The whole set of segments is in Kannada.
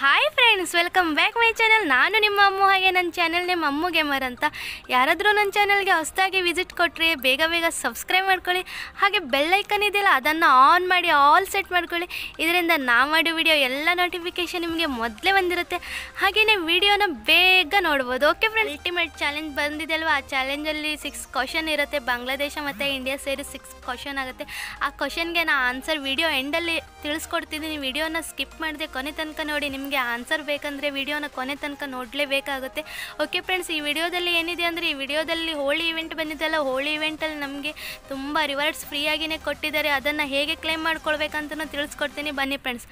Hi friends welcome back my channel ನಾನು ನಿಮ್ಮ ಅಮ್ಮು ಹಾಗೆ ನನ್ನ ಚಾನಲ್ ನಿಮ್ಮ ಅಮ್ಮು ಗೇಮರ್ ಅಂತ. ಯಾರಾದರೂ ನನ್ನ ಚಾನಲ್ಗೆ ಹೊಸದಾಗಿ ವಿಸಿಟ್ ಕೊಟ್ಟರೆ ಬೇಗ ಬೇಗ ಸಬ್ಸ್ಕ್ರೈಬ್ ಮಾಡ್ಕೊಳ್ಳಿ. ಹಾಗೆ ಬೆಲ್ಲೈಕನ್ ಇದೆಯಲ್ಲ, ಅದನ್ನು ಆನ್ ಮಾಡಿ ಆಲ್ ಸೆಟ್ ಮಾಡ್ಕೊಳ್ಳಿ. ಇದರಿಂದ ನಾ ಮಾಡೋ ವಿಡಿಯೋ ಎಲ್ಲ ನೋಟಿಫಿಕೇಶನ್ ನಿಮಗೆ ಮೊದಲೇ ಬಂದಿರುತ್ತೆ. ಹಾಗೆಯೇ ವಿಡಿಯೋನ ಬೇಗ ನೋಡ್ಬೋದು. ಓಕೆ ಫ್ರೆಂಡ್ಸ್ ಅಲ್ಟಿಮೇಟ್ ಚಾಲೆಂಜ್ ಬಂದಿದೆ ಅಲ್ವಾ ಆ ಚಾಲೆಂಜಲ್ಲಿ ಸಿಕ್ಸ್ ಕ್ವಶನ್ ಇರುತ್ತೆ. ಬಾಂಗ್ಲಾದೇಶ ಮತ್ತು ಇಂಡಿಯಾ ಸೇರಿ ಸಿಕ್ಸ್ ಕ್ವಶನ್ ಆಗುತ್ತೆ. ಆ ಕ್ವಶನ್ಗೆ ನಾ ಆನ್ಸರ್ ವಿಡಿಯೋ ಎಂಡಲ್ಲಿ ತಿಳಿಸ್ಕೊಡ್ತಿದ್ದೀನಿ ವಿಡಿಯೋನ ಸ್ಕಿಪ್ ಮಾಡಿದೆ ಕೊನೆ ತನಕ ನೋಡಿ ನಿಮಗೆ ಆನ್ಸರ್ ಬೇಕಂದರೆ ವಿಡಿಯೋನ ಕೊನೆ ತನಕ ನೋಡಲೇಬೇಕಾಗುತ್ತೆ ಓಕೆ ಫ್ರೆಂಡ್ಸ್ ಈ ವಿಡಿಯೋದಲ್ಲಿ ಏನಿದೆ ಅಂದರೆ, ಈ ವಿಡಿಯೋದಲ್ಲಿ ಹೋಳಿ ಇವೆಂಟ್ ಬಂದಿದ್ದಲ್ಲ ಹೋಳಿ ಇವೆಂಟಲ್ಲಿ ನಮಗೆ ತುಂಬ ರಿವಾರ್ಡ್ಸ್ ಫ್ರೀಯಾಗಿಯೇ ಕೊಟ್ಟಿದ್ದಾರೆ. ಅದನ್ನು ಹೇಗೆ ಕ್ಲೇಮ್ ಮಾಡ್ಕೊಳ್ಬೇಕಂತಲೂ ತಿಳಿಸ್ಕೊಡ್ತೀನಿ. ಬನ್ನಿ ಫ್ರೆಂಡ್ಸ್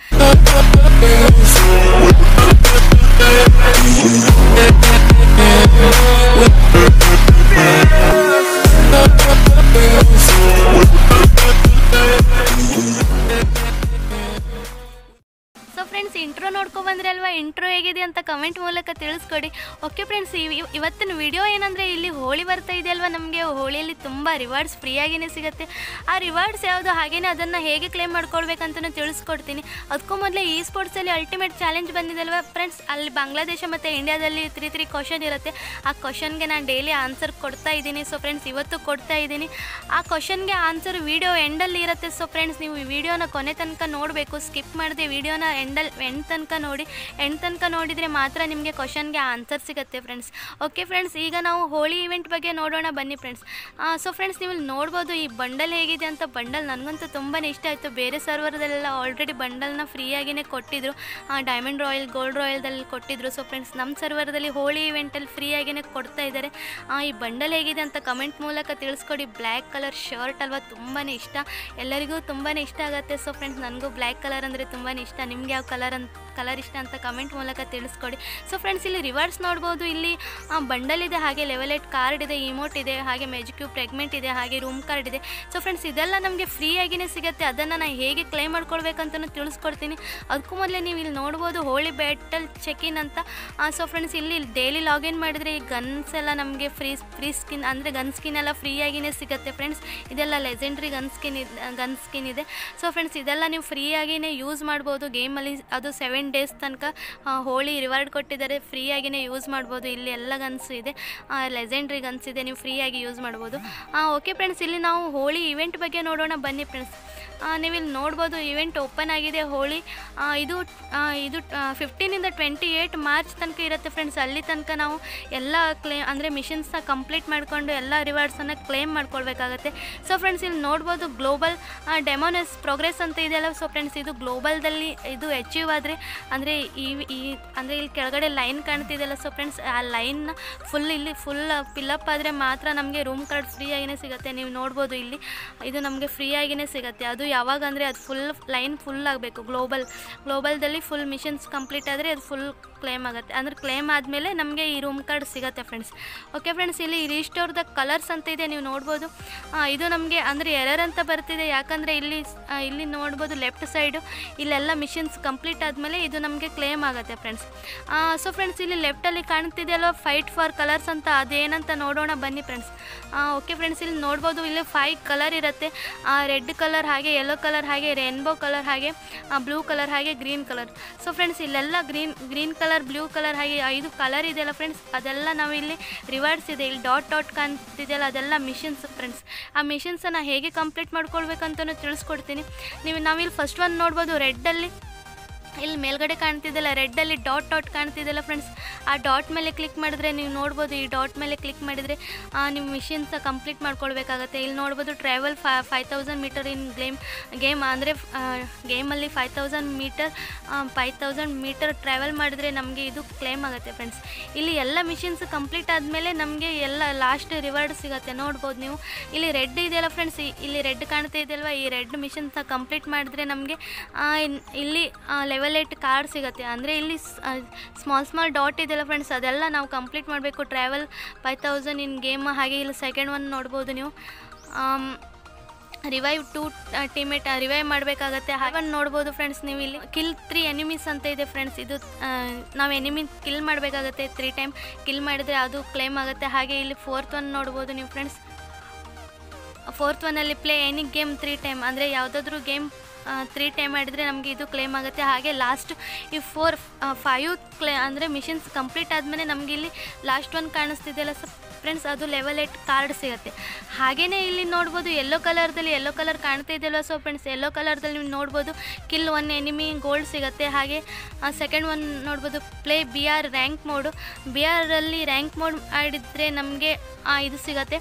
ಇಂಟ್ರೋ ನೋಡ್ಕೊ ಬಂದ್ರಲ್ವಾ? ಇಂಟ್ರೋ ಹೇಗಿದೆ ಅಂತ ಕಮೆಂಟ್ ಮೂಲಕ ತಿಳಿಸ್ಕೊಡಿ. ಓಕೆ ಫ್ರೆಂಡ್ಸ್ ಇವತ್ತಿನ ವಿಡಿಯೋ ಏನಂದರೆ ಇಲ್ಲಿ ಹೋಳಿ ಬರ್ತಾ ಇದೆ ಅಲ್ವಾ ನಮಗೆ? ಹೋಳಿಯಲ್ಲಿ ತುಂಬ ರಿವಾರ್ಡ್ಸ್ ಫ್ರೀಯಾಗಿಯೇ ಸಿಗುತ್ತೆ. ಆ ರಿವಾರ್ಡ್ಸ್ ಯಾವುದು? ಹಾಗೇನೆ ಅದನ್ನು ಹೇಗೆ ಕ್ಲೇಮ್ ಮಾಡ್ಕೊಳ್ಬೇಕಂತಲೂ ತಿಳಿಸ್ಕೊಡ್ತೀನಿ. ಅದಕ್ಕೂ ಮೊದಲೇ ಈ ಸ್ಪೋರ್ಟ್ಸಲ್ಲಿ ಅಲ್ಟಿಮೇಟ್ ಚಾಲೆಂಜ್ ಬಂದಿದೆಲ್ವಾ ಫ್ರೆಂಡ್ಸ್ ಅಲ್ಲಿ ಬಾಂಗ್ಲಾದೇಶ ಮತ್ತು ಇಂಡಿಯಾದಲ್ಲಿ ತ್ರೀ ತ್ರೀ ಕ್ವಶನ್ ಇರುತ್ತೆ. ಆ ಕ್ವಶನ್ಗೆ ನಾನು ಡೈಲಿ ಆನ್ಸರ್ ಕೊಡ್ತಾ ಇದ್ದೀನಿ. ಸೊ ಫ್ರೆಂಡ್ಸ್ ಇವತ್ತು ಕೊಡ್ತಾ ಇದ್ದೀನಿ. ಆ ಕ್ವಶನ್ಗೆ ಆನ್ಸರ್ ವಿಡಿಯೋ ಎಂಡಲ್ಲಿ ಇರುತ್ತೆ. ಸೊ ಫ್ರೆಂಡ್ಸ್ ನೀವು ಈ ವಿಡಿಯೋನ ಕೊನೆ ತನಕ ನೋಡಬೇಕು. ಸ್ಕಿಪ್ ಮಾಡಿದೆ ವಿಡಿಯೋನ ಎಂಡಲ್ ಎಂಡ್ ತನಕ ನೋಡಿ ಎಂಡ್ ತನಕ ನೋಡಿದರೆ ಮಾತ್ರ ನಿಮಗೆ ಕ್ವಶನ್ಗೆ ಆನ್ಸರ್ ಸಿಗುತ್ತೆ ಫ್ರೆಂಡ್ಸ್ ಓಕೆ ಫ್ರೆಂಡ್ಸ್ ಈಗ ನಾವು ಹೋಳಿ ಇವೆಂಟ್ ಬಗ್ಗೆ ನೋಡೋಣ ಬನ್ನಿ ಫ್ರೆಂಡ್ಸ್ ಸೊ ಫ್ರೆಂಡ್ಸ್ ನೀವು ನೋಡ್ಬೋದು ಈ ಬಂಡಲ್ ಹೇಗಿದೆ ಅಂತ. ಬಂಡಲ್ ನನಗಂತೂ ತುಂಬಾ ಇಷ್ಟ ಆಯಿತು. ಬೇರೆ ಸರ್ವರ್ದಲ್ಲೆಲ್ಲ ಆಲ್ರೆಡಿ ಬಂಡಲ್ನ ಫ್ರೀಯಾಗಿಯೇ ಕೊಟ್ಟಿದ್ರು. ಡೈಮಂಡ್ ರಾಯಲ್ ಗೋಲ್ಡ್ ರಾಯಲ್ದಲ್ಲಿ ಕೊಟ್ಟಿದ್ರು. ಸೊ ಫ್ರೆಂಡ್ಸ್ ನಮ್ಮ ಸರ್ವರ್ದಲ್ಲಿ ಹೋಳಿ ಇವೆಂಟಲ್ಲಿ ಫ್ರೀಯಾಗಿಯೇ ಕೊಡ್ತಾ ಇದ್ದಾರೆ ಈ ಬಂಡಲ್ ಹೇಗಿದೆ ಅಂತ ಕಮೆಂಟ್ ಮೂಲಕ ತಿಳಿಸ್ಕೊಡಿ. ಬ್ಲ್ಯಾಕ್ ಕಲರ್ ಶರ್ಟ್ ಅಲ್ವಾ ತುಂಬಾ ಇಷ್ಟ. ಎಲ್ಲರಿಗೂ ತುಂಬಾ ಇಷ್ಟ ಆಗುತ್ತೆ. ಸೊ ಫ್ರೆಂಡ್ಸ್ ನನಗೂ ಬ್ಲ್ಯಾಕ್ ಕಲರ್ ಅಂದರೆ ತುಂಬಾ ಇಷ್ಟ. ನಿಮ್ಗೆ ಯಾವ ಕಲರ್ and ಕಲರ್ ಇಷ್ಟ ಅಂತ ಕಮೆಂಟ್ ಮೂಲಕ ತಿಳಿಸ್ಕೊಡಿ. ಸೊ ಫ್ರೆಂಡ್ಸ್ ಇಲ್ಲಿ ರಿವರ್ಸ್ ನೋಡ್ಬೋದು. ಇಲ್ಲಿ ಬಂಡಲ್ ಇದೆ, ಹಾಗೆ ಲೆವೆಲ್ ಏಟ್ ಕಾರ್ಡ್ ಇದೆ ಇಮೋಟ್ ಇದೆ, ಹಾಗೆ ಮೆಜಿಕ್ಯೂ ಪ್ರೆಗ್ನೆಂಟ್ ಇದೆ, ಹಾಗೆ ರೂಮ್ ಕಾರ್ಡ್ ಇದೆ. ಸೊ ಫ್ರೆಂಡ್ಸ್ ಇದೆಲ್ಲ ನಮಗೆ ಫ್ರೀಯಾಗಿಯೇ ಸಿಗುತ್ತೆ. ಅದನ್ನು ನಾನು ಹೇಗೆ ಕ್ಲೈಮ್ ಮಾಡ್ಕೊಳ್ಬೇಕಂತಲೂ ತಿಳಿಸ್ಕೊಡ್ತೀನಿ. ಅದಕ್ಕೂ ಮೊದಲೇ ನೀವು ಇಲ್ಲಿ ನೋಡ್ಬೋದು ಹೋಳಿ ಬ್ಯಾಟಲ್ ಚೆಕ್ ಇನ್ ಅಂತ ಸೊ ಫ್ರೆಂಡ್ಸ್ ಇಲ್ಲಿ ಡೈಲಿ ಲಾಗಿನ್ ಮಾಡಿದರೆ ಈ ಗನ್ಸ್ ಎಲ್ಲ ನಮಗೆ ಫ್ರೀ ಫ್ರೀ ಸ್ಕಿನ್ ಅಂದರೆ ಗನ್ ಸ್ಕಿನ್ ಎಲ್ಲ ಫ್ರೀಯಾಗಿಯೇ ಸಿಗುತ್ತೆ ಫ್ರೆಂಡ್ಸ್ ಇದೆಲ್ಲ legendary gun skin gun skin ಇದೆ. ಸೊ ಫ್ರೆಂಡ್ಸ್ ಇದೆಲ್ಲ ನೀವು ಫ್ರೀಯಾಗಿಯೇ ಯೂಸ್ ಮಾಡ್ಬೋದು. ಗೇಮಲ್ಲಿ ಅದು ಸೆವೆನ್ ಡೇಸ್ ತನಕ ಹೋಳಿ ರಿವಾರ್ಡ್ ಕೊಟ್ಟಿದ್ದಾರೆ. ಫ್ರೀಯಾಗಿಯೇ ಯೂಸ್ ಮಾಡ್ಬೋದು. ಇಲ್ಲಿ ಎಲ್ಲ ಗನ್ಸು ಇದೆ. ಲೆಜೆಂಡ್ರಿ ಗನ್ಸ್ ಇದೆ. ನೀವು ಫ್ರೀಯಾಗಿ ಯೂಸ್ ಮಾಡ್ಬೋದು. ಓಕೆ ಫ್ರೆಂಡ್ಸ್ ಇಲ್ಲಿ ನಾವು ಹೋಳಿ ಇವೆಂಟ್ ಬಗ್ಗೆ ನೋಡೋಣ. ಬನ್ನಿ ಫ್ರೆಂಡ್ಸ್ ನೀವಿಲ್ಲಿ ನೋಡ್ಬೋದು ಇವೆಂಟ್ ಓಪನ್ ಆಗಿದೆ ಹೋಳಿ. ಇದು ಇದು ಫಿಫ್ಟೀನಿಂದ ಟ್ವೆಂಟಿ ಏಯ್ಟ್ ಮಾರ್ಚ್ ತನಕ ಇರುತ್ತೆ ಫ್ರೆಂಡ್ಸ್ ಅಲ್ಲಿ ತನಕ ನಾವು ಎಲ್ಲ ಕ್ಲೇಮ್ ಅಂದರೆ ಮಿಷಿನ್ಸ್ನ ಕಂಪ್ಲೀಟ್ ಮಾಡಿಕೊಂಡು ಎಲ್ಲ ರಿವಾರ್ಡ್ಸನ್ನು ಕ್ಲೇಮ್ ಮಾಡ್ಕೊಳ್ಬೇಕಾಗತ್ತೆ. ಸೊ ಫ್ರೆಂಡ್ಸ್ ಇಲ್ಲಿ ನೋಡ್ಬೋದು ಗ್ಲೋಬಲ್ ಡೆಮೋನಸ್ ಪ್ರೋಗ್ರೆಸ್ ಅಂತ ಇದೆಯಲ್ಲ. ಸೊ ಫ್ರೆಂಡ್ಸ್ ಇದು ಗ್ಲೋಬಲ್ದಲ್ಲಿ ಇದು ಅಚೀವ್ ಆದರೆ ಅಂದರೆ ಈ ಈ, ಅಂದರೆ ಇಲ್ಲಿ ಕೆಳಗಡೆ ಲೈನ್ ಕಾಣ್ತಿದೆಯಲ್ಲ ಸೊ ಫ್ರೆಂಡ್ಸ್ ಆ ಲೈನ್ ಫುಲ್ ಇಲ್ಲಿ ಫುಲ್ ಫಿಲ್ಲಪ್ ಆದರೆ ಮಾತ್ರ ನಮಗೆ ರೂಮ್ ಕಾರ್ಡ್ ಫ್ರೀಯಾಗಿಯೇ ಸಿಗುತ್ತೆ. ನೀವು ನೋಡ್ಬೋದು ಇಲ್ಲಿ, ಇದು ನಮಗೆ ಫ್ರೀಯಾಗಿಯೇ ಸಿಗುತ್ತೆ. ಅದು ಯಾವಾಗ ಅಂದರೆ ಅದು ಫುಲ್ ಲೈನ್ ಫುಲ್ ಆಗಬೇಕು ಗ್ಲೋಬಲ್ ಗ್ಲೋಬಲ್ದಲ್ಲಿ ಫುಲ್ ಮಿಷನ್ಸ್ ಕಂಪ್ಲೀಟ್ ಆದರೆ ಅದು ಫುಲ್ ಕ್ಲೇಮ್ ಆಗುತ್ತೆ. ಅಂದರೆ ಕ್ಲೇಮ್ ಆದಮೇಲೆ ನಮಗೆ ಈ ರೂಮ್ ಕಾರ್ಡ್ ಸಿಗುತ್ತೆ ಫ್ರೆಂಡ್ಸ್ ಓಕೆ ಫ್ರೆಂಡ್ಸ್ ಇಲ್ಲಿ ರಿಸ್ಟೋರ್ ದ ಕಲರ್ಸ್ ಅಂತ ಇದೆ, ನೀವು ನೋಡ್ಬೋದು. ಇದು ನಮಗೆ ಅಂದರೆ ಎರರ್ ಅಂತ ಬರ್ತಿದೆ. ಯಾಕಂದರೆ ಇಲ್ಲಿ ಇಲ್ಲಿ ನೋಡ್ಬೋದು ಲೆಫ್ಟ್ ಸೈಡು ಇಲ್ಲೆಲ್ಲ ಮಿಷನ್ಸ್ ಕಂಪ್ಲೀಟ್ ಆದಮೇಲೆ ಇದು ನಮಗೆ ಕ್ಲೇಮ್ ಆಗುತ್ತೆ ಫ್ರೆಂಡ್ಸ್ ಸೊ ಫ್ರೆಂಡ್ಸ್ ಇಲ್ಲಿ ಲೆಫ್ಟಲ್ಲಿ ಕಾಣ್ತಿದೆಯಲ್ವ? ಫೈಟ್ ಫಾರ್ ಕಲರ್ಸ್ ಅಂತ, ಅದೇನಂತ ನೋಡೋಣ ಬನ್ನಿ ಫ್ರೆಂಡ್ಸ್ ಓಕೆ ಫ್ರೆಂಡ್ಸ್ ಇಲ್ಲಿ ನೋಡ್ಬೋದು, ಇಲ್ಲಿ ಫೈವ್ ಕಲರ್ ಇರುತ್ತೆ. ರೆಡ್ ಕಲರ್ ಹಾಗೆ ಯೆಲ್ಲೋ ಕಲರ್ ಹಾಗೆ ರೇನ್ಬೋ ಕಲರ್ ಹಾಗೆ ಬ್ಲೂ ಕಲರ್ ಹಾಗೆ ಗ್ರೀನ್ ಕಲರ್ ಸೊ ಫ್ರೆಂಡ್ಸ್ ಇಲ್ಲೆಲ್ಲ green green colour blue colour ಹಾಗೆ ಐದು ಕಲರ್ ಇದೆಯಲ್ಲ ಫ್ರೆಂಡ್ಸ್ ಅದೆಲ್ಲ ನಾವು ಇಲ್ಲಿ ರಿವರ್ಸ್ ಇದೆ. ಇಲ್ಲಿ ಡಾಟ್ ಡಾಟ್ ಕಾಣ್ತಿದೆಯಲ್ಲ, ಅದೆಲ್ಲ ಮಿಷಿನ್ಸ್ ಫ್ರೆಂಡ್ಸ್ ಆ ಮಿಷಿನ್ಸನ್ನು ಹೇಗೆ ಕಂಪ್ಲೀಟ್ ಮಾಡ್ಕೊಳ್ಬೇಕಂತಲೂ ತಿಳಿಸ್ಕೊಡ್ತೀನಿ. ನೀವು ನಾವಿಲ್ಲಿ ಫಸ್ಟ್ ಒಂದು ನೋಡ್ಬೋದು ರೆಡ್ಡಲ್ಲಿ ಇಲ್ಲಿ ಮೇಲ್ಗಡೆ ಕಾಣ್ತಿದ್ದಲ್ಲ ರೆಡ್ಡಲ್ಲಿ ಡಾಟ್ ಡಾಟ್ ಕಾಣ್ತಿದ್ದಲ್ಲ ಫ್ರೆಂಡ್ಸ್ ಆ ಡಾಟ್ ಮೇಲೆ ಕ್ಲಿಕ್ ಮಾಡಿದ್ರೆ ನೀವು ನೋಡ್ಬೋದು, ಈ ಡಾಟ್ ಮೇಲೆ ಕ್ಲಿಕ್ ಮಾಡಿದರೆ ನಿಮ್ಮ ಮಿಷಿನ್ಸ ಕಂಪ್ಲೀಟ್ ಮಾಡ್ಕೊಳ್ಬೇಕಾಗತ್ತೆ. ಇಲ್ಲಿ ನೋಡ್ಬೋದು travel five thousand metre in game game ಅಂದರೆ ಗೇಮಲ್ಲಿ five thousand metre five thousand metre travel ಮಾಡಿದ್ರೆ ನಮಗೆ ಇದು ಕ್ಲೇಮ್ ಆಗುತ್ತೆ ಫ್ರೆಂಡ್ಸ್ ಇಲ್ಲಿ ಎಲ್ಲ ಮಿಷಿನ್ಸ್ ಕಂಪ್ಲೀಟ್ ಆದಮೇಲೆ ನಮಗೆ ಎಲ್ಲ ಲಾಸ್ಟ್ ರಿವಾರ್ಡ್ ಸಿಗುತ್ತೆ. ನೋಡ್ಬೋದು ನೀವು. ಇಲ್ಲಿ ರೆಡ್ ಇದೆಯಲ್ಲ ಫ್ರೆಂಡ್ಸ್ ಇಲ್ಲಿ ರೆಡ್ ಕಾಣ್ತಾ ಇದೆಯಲ್ವ? ಈ ರೆಡ್ ಮಿಷಿನ್ಸ್ ಕಂಪ್ಲೀಟ್ ಮಾಡಿದ್ರೆ ನಮಗೆ ಇಲ್ಲಿ ಏಟ್ ಕಾರ್ಡ್ ಸಿಗುತ್ತೆ. ಅಂದರೆ ಇಲ್ಲಿ ಸ್ಮಾಲ್ ಸ್ಮಾಲ್ ಡಾಟ್ ಇದೆಯಲ್ಲ ಫ್ರೆಂಡ್ಸ್ ಅದೆಲ್ಲ ನಾವು ಕಂಪ್ಲೀಟ್ ಮಾಡಬೇಕು. Travel five thousand in game ಹಾಗೆ ಇಲ್ಲಿ ಸೆಕೆಂಡ್ ಒನ್ ನೋಡ್ಬೋದು ನೀವು. ರಿವೈವ್ ಟು ಟೀಮೇಟ್ ರಿವೈವ್ ಮಾಡಬೇಕಾಗತ್ತೆ. ಹಾಗೆ ನೋಡ್ಬೋದು ಫ್ರೆಂಡ್ಸ್ ನೀವು ಇಲ್ಲಿ. ಕಿಲ್ ತ್ರೀ ಎನಿಮೀಸ್ ಅಂತ ಇದೆ ಫ್ರೆಂಡ್ಸ್ ಇದು ನಾವು ಎನಿಮಿ ಕಿಲ್ ಮಾಡಬೇಕಾಗತ್ತೆ ತ್ರೀ ಟೈಮ್ ಕಿಲ್ ಮಾಡಿದರೆ ಅದು ಕ್ಲೇಮ್ ಆಗುತ್ತೆ. ಹಾಗೆ ಇಲ್ಲಿ ಫೋರ್ತ್ ಒನ್ ನೋಡ್ಬೋದು ನೀವು ಫ್ರೆಂಡ್ಸ್ ಫೋರ್ತ್ ಒನ್ನಲ್ಲಿ play any game three time ಅಂದರೆ ಯಾವುದಾದ್ರೂ ಗೇಮ್ ತ್ರೀ ಟೈಮ್ ಮಾಡಿದರೆ ನಮಗೆ ಇದು ಕ್ಲೇಮ್ ಆಗುತ್ತೆ. ಹಾಗೆ ಲಾಸ್ಟ್ ಈ ಫೋರ್ ಫೈವ್ ಕ್ಲೇ ಅಂದರೆ ಮಿಷಿನ್ಸ್ ಕಂಪ್ಲೀಟ್ ಆದಮೇಲೆ ನಮಗೆ ಇಲ್ಲಿ ಲಾಸ್ಟ್ ಒನ್ ಕಾಣಿಸ್ತಿದೆಯಲ್ಲ ಸರ್ ಫ್ರೆಂಡ್ಸ್ ಅದು ಲೆವೆಲ್ ಏಟ್ ಕಾರ್ಡ್ ಸಿಗುತ್ತೆ. ಹಾಗೆಯೇ ಇಲ್ಲಿ ನೋಡ್ಬೋದು ಯೆಲ್ಲೋ ಕಲರ್ದಲ್ಲಿ ಯೆಲ್ಲೋ ಕಲರ್ ಕಾಣ್ತಾ ಇದೆಯಲ್ವ ಸೊ ಫ್ರೆಂಡ್ಸ್ ಯೆಲ್ಲೋ ಕಲರ್ದಲ್ಲಿ ನೀವು ನೋಡ್ಬೋದು ಕಿಲ್ ಒನ್ ಎನಿಮಿ ಗೋಲ್ಡ್ ಸಿಗುತ್ತೆ. ಹಾಗೆ ಸೆಕೆಂಡ್ ಒನ್ ನೋಡ್ಬೋದು play B R rank mode B ಆರಲ್ಲಿ ರ್ಯಾಂಕ್ ಮೋಡ್ ಆಡಿದರೆ ನಮಗೆ ಇದು ಸಿಗುತ್ತೆ.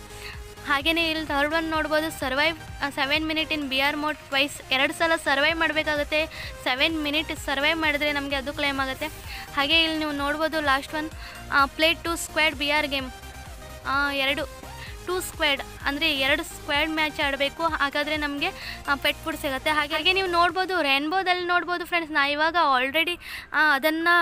ಹಾಗೆಯೇ ಇಲ್ಲಿ ಥರ್ಡ್ ಒನ್ ನೋಡ್ಬೋದು survive seven minute in B R mode twice ಎರಡು ಸಲ ಸರ್ವೈವ್ ಮಾಡಬೇಕಾಗುತ್ತೆ. ಸೆವೆನ್ ಮಿನಿಟ್ ಸರ್ವೈವ್ ಮಾಡಿದ್ರೆ ನಮಗೆ ಅದು ಕ್ಲೇಮ್ ಆಗುತ್ತೆ. ಹಾಗೆ ಇಲ್ಲಿ ನೀವು ನೋಡ್ಬೋದು last one play two squad B R game ಎರಡು ಟೂ ಸ್ಕ್ವೇಡ್ ಅಂದರೆ ಎರಡು ಸ್ಕ್ವಾಡ್ ಮ್ಯಾಚ್ ಆಡಬೇಕು. ಹಾಗಾದರೆ ನಮಗೆ ಪೆಟ್ ಫುಡ್ ಸಿಗುತ್ತೆ. ಹಾಗಾಗಿ ನೀವು ನೋಡ್ಬೋದು ರೇನ್ಬೋದಲ್ಲಿ ನೋಡ್ಬೋದು ಫ್ರೆಂಡ್ಸ್ ನಾ ಇವಾಗ ಆಲ್ರೆಡಿ ಅದನ್ನು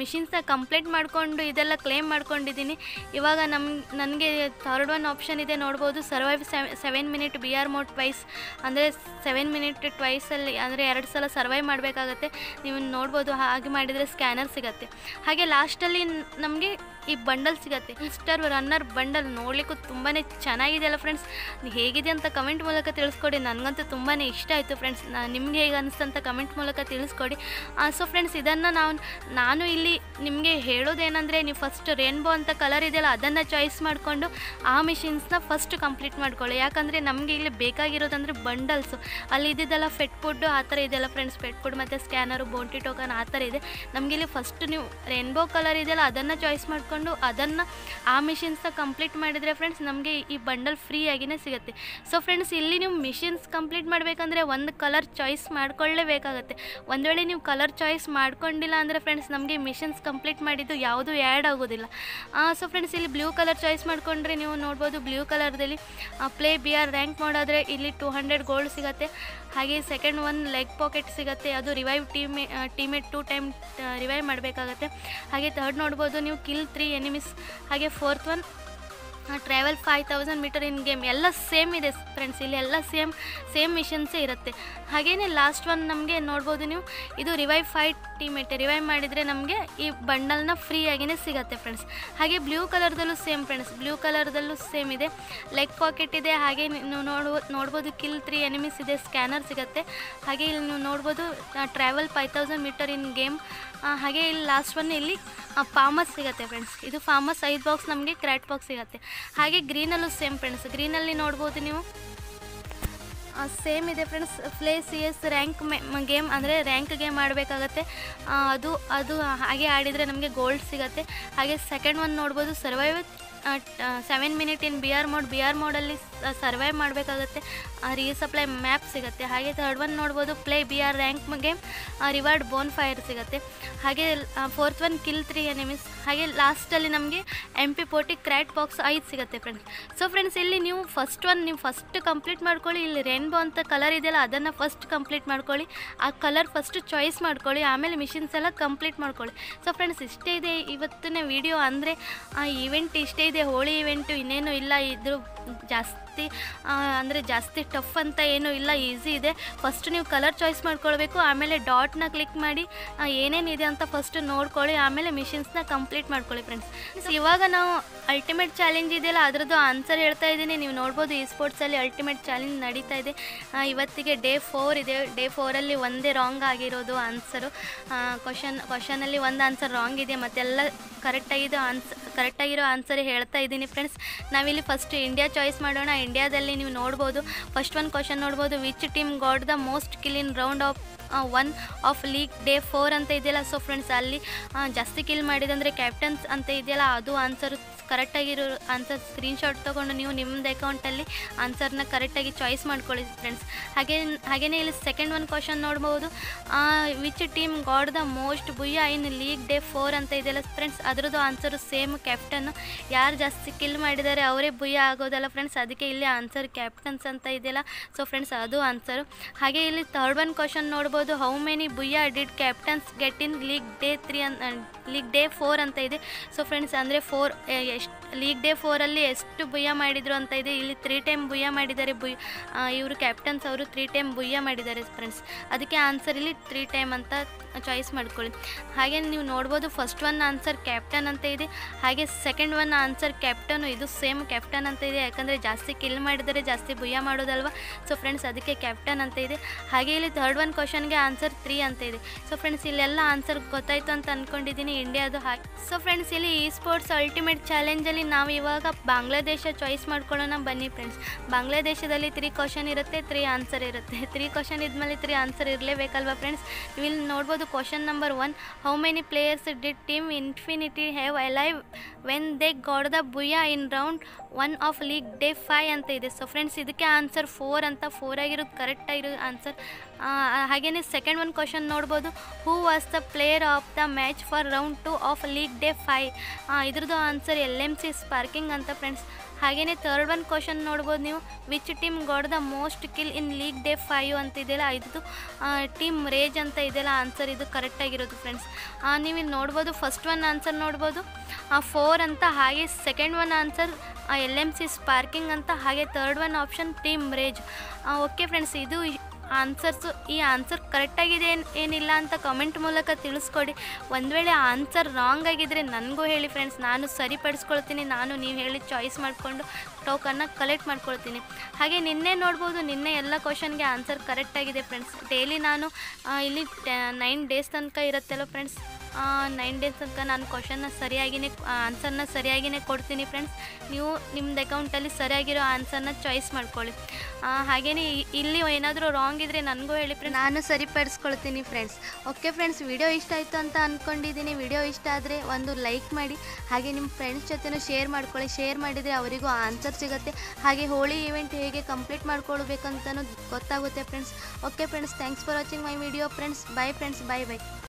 ಮಿಷಿನ್ಸ್ನ ಕಂಪ್ಲೀಟ್ ಮಾಡಿಕೊಂಡು ಇದೆಲ್ಲ ಕ್ಲೇಮ್ ಮಾಡ್ಕೊಂಡಿದ್ದೀನಿ. ಇವಾಗ ನಮ್ಮ ನನಗೆ ಥರ್ಡ್ ಒನ್ ಆಪ್ಷನ್ ಇದೆ ನೋಡ್ಬೋದು. Survive seven minute B R mode twice ಅಂದರೆ ಸೆವೆನ್ ಮಿನಿಟ್ ಟ್ವೈಸಲ್ಲಿ ಅಂದರೆ ಎರಡು ಸಲ ಸರ್ವೈವ್ ಮಾಡಬೇಕಾಗತ್ತೆ. ನೀವು ನೋಡ್ಬೋದು, ಹಾಗೆ ಮಾಡಿದರೆ ಸ್ಕ್ಯಾನರ್ ಸಿಗುತ್ತೆ. ಹಾಗೆ ಲಾಸ್ಟಲ್ಲಿ ನಮಗೆ ಈ ಬಂಡಲ್ ಸಿಗುತ್ತೆ. ಮಿಸ್ಟರ್ ರನ್ನರ್ ಬಂಡಲ್ ನೋಡಲಿಕ್ಕೂ ತುಂಬಾ ಚೆನ್ನಾಗಿದೆ ಅಲ್ಲ ಫ್ರೆಂಡ್ಸ್ ಹೇಗಿದೆ ಅಂತ ಕಮೆಂಟ್ ಮೂಲಕ ತಿಳಿಸ್ಕೊಡಿ. ನನಗಂತೂ ತುಂಬಾ ಇಷ್ಟ ಆಯಿತು ಫ್ರೆಂಡ್ಸ್ ನಿಮ್ಗೆ ಹೇಗೆ ಅನಿಸ್ತಂತ ಕಮೆಂಟ್ ಮೂಲಕ ತಿಳಿಸ್ಕೊಡಿ. ಸೊ ಫ್ರೆಂಡ್ಸ್ ಇದನ್ನು ನಾವು, ನಾನು ಇಲ್ಲಿ ನಿಮಗೆ ಹೇಳೋದೇನೆಂದರೆ, ನೀವು ಫಸ್ಟ್ ರೇನ್ಬೋ ಅಂತ ಕಲರ್ ಇದೆಯಲ್ಲ, ಅದನ್ನು ಚಾಯ್ಸ್ ಮಾಡಿಕೊಂಡು ಆ ಮಿಷಿನ್ಸ್ನ ಫಸ್ಟ್ ಕಂಪ್ಲೀಟ್ ಮಾಡ್ಕೊಳ್ಳಿ. ಯಾಕಂದರೆ ನಮಗೆ ಇಲ್ಲಿ ಬೇಕಾಗಿರೋದಂದರೆ ಬಂಡಲ್ಸು. ಅಲ್ಲಿ ಇದ್ದಿದ್ದೆಲ್ಲ ಫೆಟ್ ಫುಡ್ಡು ಆ ಥರ ಇದೆಯಲ್ಲ ಫ್ರೆಂಡ್ಸ್ ಫೆಟ್ ಫುಡ್ ಮತ್ತು ಸ್ಕ್ಯಾನರು ಬೋಂಟಿ ಟೋಕನ್ ಆ ಥರ ಇದೆ. ನಮಗೆ ಇಲ್ಲಿ ಫಸ್ಟ್ ನೀವು ರೇನ್ಬೋ ಕಲರ್ ಇದೆಯಲ್ಲ, ಅದನ್ನು ಚಾಯ್ಸ್ ಮಾಡಿಕೊಂಡು ಅದನ್ನು ಆ ಮಿಷಿನ್ಸ್ನ ಕಂಪ್ಲೀಟ್ ಮಾಡಿದರೆ ಫ್ರೆಂಡ್ಸ್ ನಮಗೆ ಈ ಬಂಡಲ್ ಫ್ರೀಯಾಗಿಯೇ ಸಿಗುತ್ತೆ. ಸೊ ಫ್ರೆಂಡ್ಸ್ ಇಲ್ಲಿ ನೀವು ಮಿಷಿನ್ಸ್ ಕಂಪ್ಲೀಟ್ ಮಾಡಬೇಕಂದ್ರೆ ಒಂದು ಕಲರ್ ಚಾಯ್ಸ್ ಮಾಡ್ಕೊಳ್ಳೇಬೇಕಾಗತ್ತೆ. ಒಂದು ವೇಳೆ ನೀವು ಕಲರ್ ಚಾಯ್ಸ್ ಮಾಡ್ಕೊಂಡಿಲ್ಲ ಅಂದರೆ ಫ್ರೆಂಡ್ಸ್ ನಮಗೆ ಮಿಷಿನ್ಸ್ ಕಂಪ್ಲೀಟ್ ಮಾಡಿದ್ದು ಯಾವುದೂ ಆ್ಯಡ್ ಆಗೋದಿಲ್ಲ. ಸೊ ಫ್ರೆಂಡ್ಸ್ ಇಲ್ಲಿ ಬ್ಲೂ ಕಲರ್ ಚಾಯ್ಸ್ ಮಾಡಿಕೊಂಡ್ರೆ ನೀವು ನೋಡ್ಬೋದು ಬ್ಲೂ ಕಲರ್ದಲ್ಲಿ ಪ್ಲೇ ಬಿ ಆರ್ ರ್ಯಾಂಕ್ ಮಾಡಿದ್ರೆ ಇಲ್ಲಿ ಟೂ ಹಂಡ್ರೆಡ್ ಗೋಲ್ಡ್ ಸಿಗುತ್ತೆ. ಹಾಗೆ ಸೆಕೆಂಡ್ ಒನ್ ಲೆಗ್ ಪಾಕೆಟ್ ಸಿಗುತ್ತೆ, ಅದು revive team teammate two time revive ಮಾಡಬೇಕಾಗತ್ತೆ. ಹಾಗೆ ಥರ್ಡ್ ನೋಡ್ಬೋದು ನೀವು ಕಿಲ್ ತ್ರೀ ಎನಿಮಿಸ್ ಹಾಗೆ fourth one travel five thousand metre in game ಎಲ್ಲ ಸೇಮ್ ಇದೆ ಫ್ರೆಂಡ್ಸ್ ಇಲ್ಲಿ ಎಲ್ಲ ಸೇಮ್ ಸೇಮ್ ಮಿಷನ್ಸೇ ಇರುತ್ತೆ. ಹಾಗೆಯೇ ಲಾಸ್ಟ್ ಒನ್ ನಮಗೆ ನೋಡ್ಬೋದು ನೀವು. ಇದು ರಿವೈವ್ ಫೈವ್ ಟೀಮೇಟ್ ರಿವೈವ್ ಮಾಡಿದರೆ ನಮಗೆ ಈ ಬಂಡಲ್ನ ಫ್ರೀಯಾಗಿಯೇ ಸಿಗುತ್ತೆ ಫ್ರೆಂಡ್ಸ್ ಹಾಗೆ ಬ್ಲೂ ಕಲರ್ದಲ್ಲೂ ಸೇಮ್ ಫ್ರೆಂಡ್ಸ್ ಬ್ಲೂ ಕಲರ್ದಲ್ಲೂ ಸೇಮ್ ಇದೆ. ಲೆಗ್ ಪಾಕೆಟ್ ಇದೆ, ಹಾಗೆ ನೀವು ನೋಡ್ಬೋ ನೋಡ್ಬೋದು ಕಿಲ್ ತ್ರೀ ಎನಿಮೀಸ್ ಇದೆ ಸ್ಕ್ಯಾನರ್ ಸಿಗುತ್ತೆ. ಹಾಗೆ ಇಲ್ಲಿ ನೀವು ನೋಡ್ಬೋದು travel five thousand metre in game ಹಾಗೆ ಇಲ್ಲಿ ಲಾಸ್ಟ್ ಒನ್ ಇಲ್ಲಿ ಫಾಮಸ್ ಸಿಗುತ್ತೆ ಫ್ರೆಂಡ್ಸ್ ಇದು ಫಾರ್ಮಸ್ ಐದು ಬಾಕ್ಸ್ ನಮಗೆ ಕ್ರ್ಯಾಟ್ ಬಾಕ್ಸ್ ಸಿಗುತ್ತೆ. ಹಾಗೆ ಗ್ರೀನಲ್ಲೂ ಸೇಮ್ ಫ್ರೆಂಡ್ಸ್ ಗ್ರೀನಲ್ಲಿ ನೋಡ್ಬೋದು ನೀವು. ಸೇಮ್ ಇದೆ friends play C S rank game ಅಂದರೆ ರ್ಯಾಂಕ್ ಗೇಮ್ ಆಡಬೇಕಾಗತ್ತೆ ಅದು ಅದು ಹಾಗೆ ಆಡಿದರೆ ನಮಗೆ ಗೋಲ್ಡ್ ಸಿಗುತ್ತೆ. ಹಾಗೆ ಸೆಕೆಂಡ್ ಒನ್ ನೋಡ್ಬೋದು survive seven minute in B R mode B R ಮೋಡಲ್ಲಿ survive ಮಾಡಬೇಕಾಗತ್ತೆ. ರೀಸಪ್ಲೈ ಮ್ಯಾಪ್ ಸಿಗುತ್ತೆ. ಹಾಗೆ ಥರ್ಡ್ ಒನ್ ನೋಡ್ಬೋದು play B R rank game reward bonfire ಸಿಗುತ್ತೆ. ಹಾಗೆ fourth one kill three enemies ಹಾಗೆ ಲಾಸ್ಟಲ್ಲಿ ನಮಗೆ M P forty crate box ಐದು ಸಿಗುತ್ತೆ ಫ್ರೆಂಡ್ಸ್ ಸೊ ಫ್ರೆಂಡ್ಸ್ ಇಲ್ಲಿ ನೀವು ಫಸ್ಟ್ ಒನ್ ನೀವು ಫಸ್ಟ್ ಕಂಪ್ಲೀಟ್ ಮಾಡ್ಕೊಳ್ಳಿ. ಇಲ್ಲಿ ರೇನ್ಬೋ ಅಂತ ಕಲರ್ ಇದೆಯಲ್ಲ, ಅದನ್ನು ಫಸ್ಟ್ ಕಂಪ್ಲೀಟ್ ಮಾಡ್ಕೊಳ್ಳಿ. ಆ ಕಲರ್ ಫಸ್ಟ್ ಚಾಯ್ಸ್ ಮಾಡ್ಕೊಳ್ಳಿ. ಆಮೇಲೆ ಮಿಷಿನ್ಸ್ ಎಲ್ಲ ಕಂಪ್ಲೀಟ್ ಮಾಡ್ಕೊಳ್ಳಿ. ಸೊ ಫ್ರೆಂಡ್ಸ್ ಇಷ್ಟೇ ಇದೆ ಇವತ್ತಿನ ವಿಡಿಯೋ ಅಂದರೆ, ಆ ಈವೆಂಟ್ ಇಷ್ಟೇ ಇದೆ. ಹೋಳಿ ಇವೆಂಟು ಇನ್ನೇನು ಇಲ್ಲ ಇದ್ರೂ ಜಾಸ್ತಿ ಅಂದರೆ ಜಾಸ್ತಿ ಟಫ್ ಅಂತ ಏನೂ ಇಲ್ಲ ಈಸಿ ಇದೆ. ಫಸ್ಟ್ ನೀವು ಕಲರ್ ಚಾಯ್ಸ್ ಮಾಡ್ಕೊಳ್ಬೇಕು, ಆಮೇಲೆ ಡಾಟ್ನ ಕ್ಲಿಕ್ ಮಾಡಿ ಏನೇನಿದೆ ಅಂತ ಫಸ್ಟ್ ನೋಡ್ಕೊಳ್ಳಿ, ಆಮೇಲೆ ಮಿಷಿನ್ಸ್ನ ಕಂಪ್ಲೀಟ್ ಮಾಡ್ಕೊಳ್ಳಿ ಫ್ರೆಂಡ್ಸ್ ಇವಾಗ ನಾವು ಅಲ್ಟಿಮೇಟ್ ಚಾಲೆಂಜ್ ಇದೆಯಲ್ಲ, ಅದರದ್ದು ಆನ್ಸರ್ ಹೇಳ್ತಾ ಇದ್ದೀನಿ. ನೀವು ನೋಡ್ಬೋದು ಈ ಸ್ಪೋರ್ಟ್ಸಲ್ಲಿ ಅಲ್ಟಿಮೇಟ್ ಚಾಲೆಂಜ್ ನಡೀತಾ ಇದೆ. ಇವತ್ತಿಗೆ ಡೇ ಫೋರ್ ಇದೆ. ಡೇ ಫೋರಲ್ಲಿ ಒಂದೇ ರಾಂಗ್ ಆಗಿರೋದು ಆನ್ಸರು ಕ್ವಶನ್ ಕ್ವಶನಲ್ಲಿ ಒಂದು ಆನ್ಸರ್ ರಾಂಗ್ ಇದೆ. ಮತ್ತೆಲ್ಲ ಕರೆಕ್ಟಾಗಿದ್ದು ಆನ್ಸರ್ ಕರೆಕ್ಟಾಗಿರೋ ಆನ್ಸರ್ ಹೇಳ್ತಾ ಇದ್ದೀನಿ ಫ್ರೆಂಡ್ಸ್ ನಾವಿಲ್ಲಿ ಫಸ್ಟ್ ಇಂಡಿಯಾ ಚಾಯ್ಸ್ ಮಾಡೋಣ ಇಂಡಿಯಾದಲ್ಲಿ ನೀವು ನೋಡ್ಬೋದು. ಫಸ್ಟ್ ಒನ್ ಕ್ವಶನ್ ನೋಡ್ಬೋದು. Which team got the most kill in round of one of league day four ಅಂತ ಇದೆಯಲ್ಲ? ಸೊ ಫ್ರೆಂಡ್ಸ್ ಅಲ್ಲಿ ಜಾಸ್ತಿ ಕಿಲ್ ಮಾಡಿದಂದರೆ ಕ್ಯಾಪ್ಟನ್ಸ್ ಅಂತ ಇದೆಯಲ್ಲ? ಅದು ಆನ್ಸರ್ ಕರೆಕ್ಟಾಗಿರೋ ಆನ್ಸರ್ ಸ್ಕ್ರೀನ್ಶಾಟ್ ತೊಗೊಂಡು ನೀವು ನಿಮ್ಮದು ಅಕೌಂಟಲ್ಲಿ ಆನ್ಸರ್ನ ಕರೆಕ್ಟಾಗಿ ಚಾಯ್ಸ್ ಮಾಡ್ಕೊಳ್ಳಿ ಫ್ರೆಂಡ್ಸ್ ಹಾಗೆ ಹಾಗೆಯೇ ಇಲ್ಲಿ ಸೆಕೆಂಡ್ ಒನ್ ಕ್ವಶನ್ ನೋಡ್ಬೋದು. Which team got the most booyah in league day four ಅಂತ ಇದೆಯಲ್ಲ ಫ್ರೆಂಡ್ಸ್ ಅದರದ್ದು ಆನ್ಸರು ಸೇಮ್ ಕ್ಯಾಪ್ಟನ್ ಯಾರು ಜಾಸ್ತಿ ಕಿಲ್ ಮಾಡಿದ್ದಾರೆ ಅವರೇ ಬುಯ್ಯ ಆಗೋದಲ್ಲ ಫ್ರೆಂಡ್ಸ್ ಅದಕ್ಕೆ ಇಲ್ಲಿ ಆನ್ಸರ್ ಕ್ಯಾಪ್ಟನ್ಸ್ ಅಂತ ಇದೆಯಲ್ಲ. ಸೊ ಫ್ರೆಂಡ್ಸ್ ಅದು ಆನ್ಸರು ಹಾಗೆ ಇಲ್ಲಿ ಥರ್ಡ್ ಒನ್ ಕ್ವಶನ್ ನೋಡ್ಬೋದು. How many booyah did captains get in league day three and league day four ಅಂತ ಇದೆ. ಸೊ ಫ್ರೆಂಡ್ಸ್ ಅಂದರೆ ಫೋರ್ ಎಷ್ಟು ಲೀಗ್ ಡೇ ಫೋರಲ್ಲಿ ಎಷ್ಟು ಬುಯ್ಯ ಮಾಡಿದರು ಅಂತ ಇದೆ. ಇಲ್ಲಿ ತ್ರೀ ಟೈಮ್ ಬುಯ್ಯ ಮಾಡಿದ್ದಾರೆ. ಬುಯ್ ಇವರು ಕ್ಯಾಪ್ಟನ್ಸ್ ಅವರು ತ್ರೀ ಟೈಮ್ ಬುಯ್ಯ ಮಾಡಿದ್ದಾರೆ ಫ್ರೆಂಡ್ಸ್ ಅದಕ್ಕೆ ಆನ್ಸರ್ ಇಲ್ಲಿ ತ್ರೀ ಟೈಮ್ ಅಂತ ಚಾಯ್ಸ್ ಮಾಡ್ಕೊಳ್ಳಿ. ಹಾಗೆ ನೀವು ನೋಡ್ಬೋದು ಫಸ್ಟ್ ಒನ್ ಆನ್ಸರ್ ಕ್ಯಾಪ್ಟನ್ ಅಂತ ಇದೆ. ಹಾಗೆ ಸೆಕೆಂಡ್ ಒನ್ ಆನ್ಸರ್ ಕ್ಯಾಪ್ಟನು ಇದು ಸೇಮ್ ಕ್ಯಾಪ್ಟನ್ ಅಂತ ಇದೆ. ಯಾಕಂದರೆ ಜಾಸ್ತಿ ಕಿಲ್ ಮಾಡಿದರೆ ಜಾಸ್ತಿ ಬುಯ್ಯ ಮಾಡೋದಲ್ವ? ಸೊ ಫ್ರೆಂಡ್ಸ್ ಅದಕ್ಕೆ ಕ್ಯಾಪ್ಟನ್ ಅಂತ ಇದೆ. ಹಾಗೆ ಇಲ್ಲಿ ಥರ್ಡ್ ಒನ್ ಕ್ವಶನ್ಗೆ ಆನ್ಸರ್ ತ್ರೀ ಅಂತ ಇದೆ. ಸೊ ಫ್ರೆಂಡ್ಸ್ ಇಲ್ಲೆಲ್ಲ ಆನ್ಸರ್ ಗೊತ್ತಾಯ್ತು ಅಂತ ಅಂದ್ಕೊಂಡಿದ್ದೀನಿ ಇಂಡಿಯಾದು ಹಾಗೆ. ಸೊ ಫ್ರೆಂಡ್ಸ್ ಇಲ್ಲಿ ಈ ಸ್ಪೋರ್ಟ್ಸ್ ಅಲ್ಟಿಮೇಟ್ ಚಾಲೆಂಜಲ್ಲಿ ನಾವು ಇವಾಗ ಬಾಂಗ್ಲಾದೇಶ ಚಾಯ್ಸ್ ಮಾಡ್ಕೊಳ್ಳೋಣ ಬನ್ನಿ ಫ್ರೆಂಡ್ಸ್ ಬಾಂಗ್ಲಾದೇಶದಲ್ಲಿ ತ್ರೀ ಕ್ವಶನ್ ಇರುತ್ತೆ ತ್ರೀ ಆನ್ಸರ್ ಇರುತ್ತೆ. ತ್ರೀ ಕ್ವಶನ್ ಇದ್ಮೇಲೆ ತ್ರೀ ಆನ್ಸರ್ ಇರಲೇಬೇಕಲ್ವಾ ಫ್ರೆಂಡ್ಸ್ ಇಲ್ಲಿ ನೋಡ್ಬೋದು question number one how many players did team infinity have alive when they got the booyah in round one of league day five ಅಂತ ಇದೆ. ಸೊ ಫ್ರೆಂಡ್ಸ್ ಇದಕ್ಕೆ ಆನ್ಸರ್ ಫೋರ್ ಅಂತ ಫೋರ್ ಆಗಿರೋದು ಕರೆಕ್ಟ್ ಆಗಿರೋ ಆನ್ಸರ್ ಹಾಗೆಯೇ ಸೆಕೆಂಡ್ ಒನ್ ಕ್ವಶನ್ ನೋಡ್ಬೋದು. Who was the player of the match for round two of league day five ಇದ್ರದ್ದು answer L M C sparking ಅಂತ ಫ್ರೆಂಡ್ಸ್. ಹಾಗೆಯೇ ಥರ್ಡ್ ಒನ್ ಕ್ವಶನ್ ನೋಡ್ಬೋದು ನೀವು. Which team got the most kill in league day five ಅಂತ ಇದೆಯಲ್ಲ ಇದು ಟೀಮ್ ರೇಜ್ ಅಂತ ಇದೆಯಲ್ಲ? ಆನ್ಸರ್ ಇದು ಕರೆಕ್ಟಾಗಿರೋದು ಫ್ರೆಂಡ್ಸ್. ನೀವು ಇಲ್ಲಿ ನೋಡ್ಬೋದು ಫಸ್ಟ್ ಒನ್ ಆನ್ಸರ್ ನೋಡ್ಬೋದು. ಫೋರ್ ಅಂತ, ಹಾಗೆ second one answer L M C sparking ಅಂತ, ಹಾಗೆ third one option team rage. Okay friends ಇದು ಆನ್ಸರ್ಸು ಈ ಆನ್ಸರ್ ಕರೆಕ್ಟಾಗಿದೆ ಏನು ಏನಿಲ್ಲ ಅಂತ ಕಮೆಂಟ್ ಮೂಲಕ ತಿಳಿಸ್ಕೊಡಿ. ಒಂದು ವೇಳೆ ಆನ್ಸರ್ ರಾಂಗ್ ಆಗಿದ್ದರೆ ನನಗೂ ಹೇಳಿ ಫ್ರೆಂಡ್ಸ್ ನಾನು ಸರಿಪಡಿಸ್ಕೊಳ್ತೀನಿ, ನಾನು ನೀವು ಹೇಳಿ ಚಾಯ್ಸ್ ಮಾಡಿಕೊಂಡು ಟೋಕನ್ನ ಕಲೆಕ್ಟ್ ಮಾಡ್ಕೊಳ್ತೀನಿ. ಹಾಗೆ ನಿನ್ನೆ ನೋಡ್ಬೋದು, ನಿನ್ನೆ ಎಲ್ಲ ಕ್ವಶನ್ಗೆ ಆನ್ಸರ್ ಕರೆಕ್ಟಾಗಿದೆ ಫ್ರೆಂಡ್ಸ್ ಡೈಲಿ ನಾನು ಇಲ್ಲಿ ನೈನ್ ಡೇಸ್ ತನಕ ಇರುತ್ತಲ್ಲ ಫ್ರೆಂಡ್ಸ್ ನೈನ್ ಡೇಸ್ ತನಕ ನಾನು ಕ್ವಶನ್ನ ಸರಿಯಾಗಿಯೇ ಆನ್ಸರ್ನ ಸರಿಯಾಗಿಯೇ ಕೊಡ್ತೀನಿ ಫ್ರೆಂಡ್ಸ್ ನೀವು ನಿಮ್ದು ಅಕೌಂಟಲ್ಲಿ ಸರಿಯಾಗಿರೋ ಆನ್ಸರ್ನ ಚಾಯ್ಸ್ ಮಾಡ್ಕೊಳ್ಳಿ. ಹಾಗೇ ಇಲ್ಲಿ ಏನಾದರೂ ರಾಂಗ್ ಇದ್ದರೆ ನನಗೂ ಹೇಳಿ ಫ್ರೆಂಡ್ಸ್ ನಾನು ಸರಿಪಡಿಸ್ಕೊಳ್ತೀನಿ ಫ್ರೆಂಡ್ಸ್ ಓಕೆ ಫ್ರೆಂಡ್ಸ್ ವಿಡಿಯೋ ಇಷ್ಟ ಆಯಿತು ಅಂತ ಅಂದ್ಕೊಂಡಿದ್ದೀನಿ ವಿಡಿಯೋ ಇಷ್ಟ ಆದರೆ ಒಂದು ಲೈಕ್ ಮಾಡಿ. ಹಾಗೆ ನಿಮ್ಮ ಫ್ರೆಂಡ್ಸ್ ಜೊತೆನೂ ಶೇರ್ ಮಾಡ್ಕೊಳ್ಳಿ. ಶೇರ್ ಮಾಡಿದರೆ ಅವರಿಗೂ ಆನ್ಸರ್ ಸಿಗುತ್ತೆ. ಹಾಗೆ ಹೋಳಿ ಇವೆಂಟ್ ಹೇಗೆ ಕಂಪ್ಲೀಟ್ ಮಾಡ್ಕೊಳ್ಬೇಕಂತಲೂ ಗೊತ್ತಾಗುತ್ತೆ friends okay friends thanks for watching my video friends bye friends bye bye